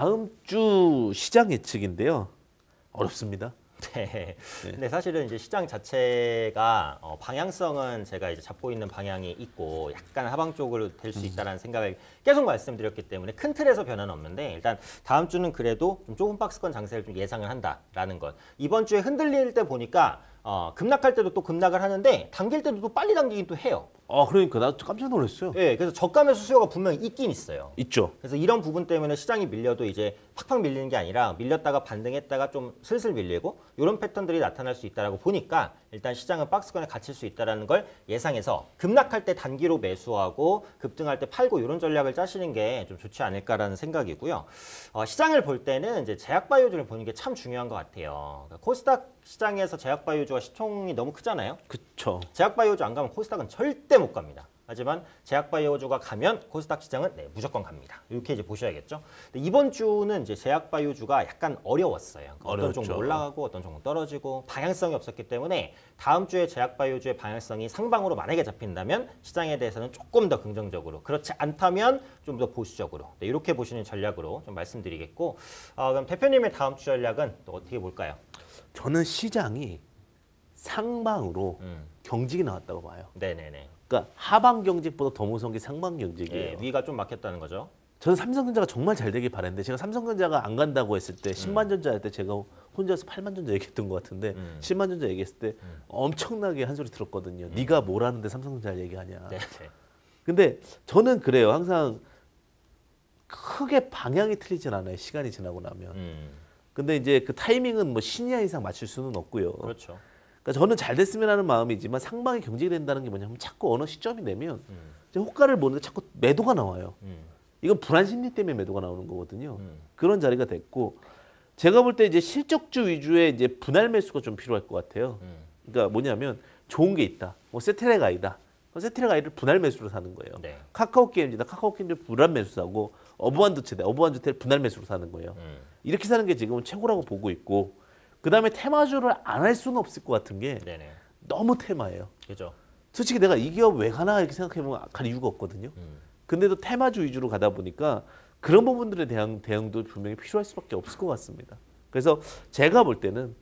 다음 주 시장 예측인데요. 어렵습니다. 네. 근데 사실은 이제 시장 자체가 어, 방향성은 제가 이제 잡고 있는 방향이 있고 약간 하방 쪽으로 될 수 있다라는 생각을 계속 말씀드렸기 때문에 큰 틀에서 변화는 없는데 일단 다음 주는 그래도 좀 좁은 박스권 장세를 좀 예상을 한다라는 것. 이번 주에 흔들릴 때 보니까 어, 급락할 때도 또 급락을 하는데 당길 때도 또 빨리 당기긴 또 해요. 아 그러니까 나 깜짝 놀랐어요. 예, 그래서 저가 매수 수요가 분명히 있긴 있어요. 있죠. 그래서 이런 부분 때문에 시장이 밀려도 이제 팍팍 밀리는 게 아니라 밀렸다가 반등했다가 좀 슬슬 밀리고 이런 패턴들이 나타날 수 있다라고 보니까 일단 시장은 박스권에 갇힐 수 있다라는 걸 예상해서 급락할 때 단기로 매수하고 급등할 때 팔고 이런 전략을 짜시는 게 좀 좋지 않을까라는 생각이고요. 어, 시장을 볼 때는 이제 제약바이오주를 보는 게 참 중요한 것 같아요. 그러니까 코스닥 시장에서 제약바이오주가 시총이 너무 크잖아요. 그쵸. 제약바이오주 안 가면 코스닥은 절대 못 갑니다. 하지만 제약바이오주가 가면 코스닥 시장은 네, 무조건 갑니다. 이렇게 이제 보셔야겠죠. 이번 주는 이제 제약바이오주가 약간 어려웠어요. 그러니까 어떤. 종목 올라가고 어떤 종목 떨어지고 방향성이 없었기 때문에 다음 주에 제약바이오주의 방향성이 상방으로 만약에 잡힌다면 시장에 대해서는 조금 더 긍정적으로 그렇지 않다면 좀 더 보수적으로 네, 이렇게 보시는 전략으로 좀 말씀드리겠고 어, 그럼 대표님의 다음 주 전략은 또 어떻게 볼까요? 저는 시장이 상방으로 음. 경직이 나왔다고 봐요. 네네네. 그러니까 하방 경직보다 더 무서운 게 상방 경직이에요. 예, 위가 좀 막혔다는 거죠. 저는 삼성전자가 정말 잘 되길 바랬는데 제가 삼성전자가 안 간다고 했을 때 10만 전자 할 때 제가 혼자서 8만 전자 얘기했던 것 같은데 음. 10만 전자 얘기했을 때 엄청나게 한 소리 들었거든요. 네가 뭘 하는데 삼성전자 얘기하냐. 네. 네. 근데 저는 그래요. 항상 크게 방향이 틀리진 않아요. 시간이 지나고 나면. 음, 근데 이제 그 타이밍은 뭐 신야 이상 맞출 수는 없고요. 그렇죠. 그러니까 저는 잘 됐으면 하는 마음이지만 상방이 경직이 된다는 게 뭐냐면 자꾸 어느 시점이 되면 음, 호가를 보는데 자꾸 매도가 나와요. 음, 이건 불안 심리 때문에 매도가 나오는 거거든요. 음. 그런 자리가 됐고 제가 볼 때 이제 실적주 위주의 이제 분할 매수가 좀 필요할 것 같아요. 음. 그러니까 뭐냐면 좋은 게 있다. 뭐 세트랙 아이다. 세트랙 아이를 분할 매수로 사는 거예요. 네. 카카오 게임즈다. 카카오 게임즈 분할 매수 사고 어부한두체다. 어부한두체를 분할 매수로 사는 거예요. 음. 이렇게 사는 게 지금은 최고라고 보고 있고 그다음에 테마주를 안 할 수는 없을 것 같은 게 네네. 너무 테마예요. 그죠. 솔직히 내가 이 기업 왜 가나 이렇게 생각해 보면 갈 이유가 없거든요. 음. 근데도 테마주 위주로 가다 보니까 그런 부분들에 대한 대응도 분명히 필요할 수밖에 없을 것 같습니다. 그래서 제가 볼 때는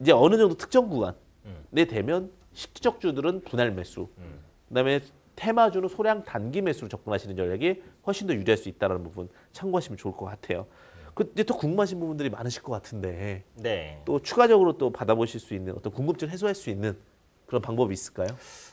이제 어느 정도 특정 구간에 음. 되면 실적주들은 분할 매수, 음. 그다음에 테마주는 소량 단기 매수로 접근하시는 전략이 훨씬 더 유리할 수 있다는 부분 참고하시면 좋을 것 같아요. 그 이제 또 궁금하신 부분들이 많으실 것 같은데 네. 또 추가적으로 또 받아보실 수 있는 어떤 궁금증 해소할 수 있는 그런 방법이 있을까요?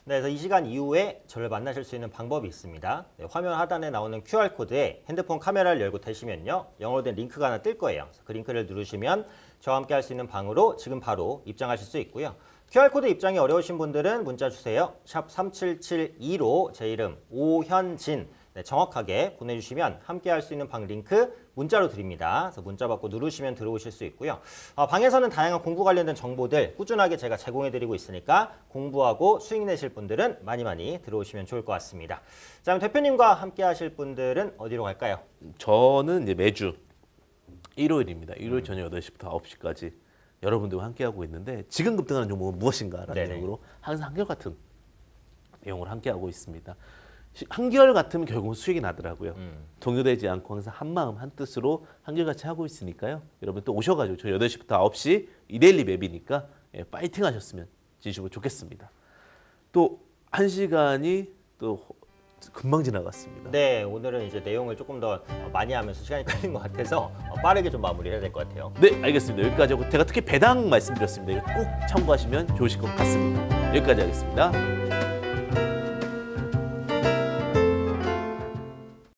네, 그래서 이 시간 이후에 저를 만나실 수 있는 방법이 있습니다. 네, 화면 하단에 나오는 QR 코드에 핸드폰 카메라를 열고 되시면요, 영어로 된 링크가 하나 뜰 거예요. 그래서 그 링크를 누르시면 저와 함께 할 수 있는 방으로 지금 바로 입장하실 수 있고요. QR 코드 입장이 어려우신 분들은 문자 주세요. 샵 3772로 제 이름 오현진 네, 정확하게 보내주시면 함께 할 수 있는 방 링크 문자로 드립니다. 그래서 문자 받고 누르시면 들어오실 수 있고요. 어, 방에서는 다양한 공부 관련된 정보들 꾸준하게 제가 제공해드리고 있으니까 공부하고 수익 내실 분들은 많이 많이 들어오시면 좋을 것 같습니다. 자, 그럼 대표님과 함께 하실 분들은 어디로 갈까요? 저는 이제 매주 일요일입니다. 일요일 저녁 8시부터 9시까지 여러분들과 함께하고 있는데 지금 급등하는 종목은 무엇인가라는 네네. 내용으로 항상 한결같은 내용을 함께하고 있습니다. 시- 한결 같으면 결국은 수익이 나더라고요. 음. 동요되지 않고 항상 한 마음 한 뜻으로 한결같이 하고 있으니까요. 여러분 또 오셔가지고 저 8시부터 9시 이데일리 맵이니까 예, 파이팅 하셨으면 진심으로 좋겠습니다. 또 한 시간이 또 호- 금방 지나갔습니다. 네, 오늘은 이제 내용을 조금 더 많이 하면서 시간이 걸린 것 같아서 어, 빠르게 좀 마무리해야 될 것 같아요. 네, 알겠습니다. 여기까지 하고 제가 특히 배당 말씀드렸습니다. 꼭 참고하시면 좋으실 것 같습니다. 여기까지 하겠습니다.